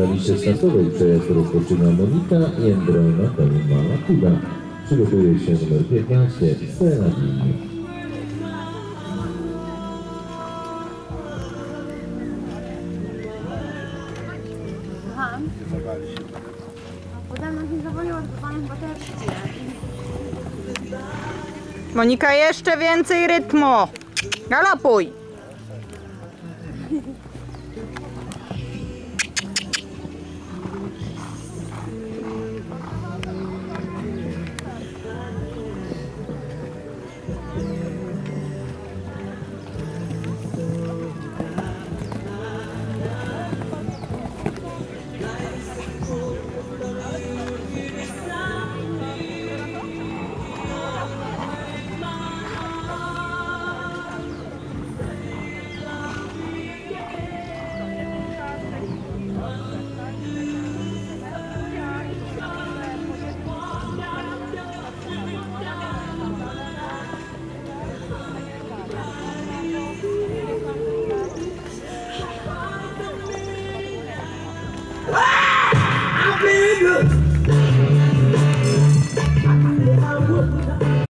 Na liście startowej przejazdu rozpoczyna Monika Jędrojna Kaluma Kuda. Przygotuje się numer 15 Stella Linii. Słucham? Pode mną nie zawoliło, bo pan chyba też chce. Monika, jeszcze więcej rytmu. Galopuj. Amigos!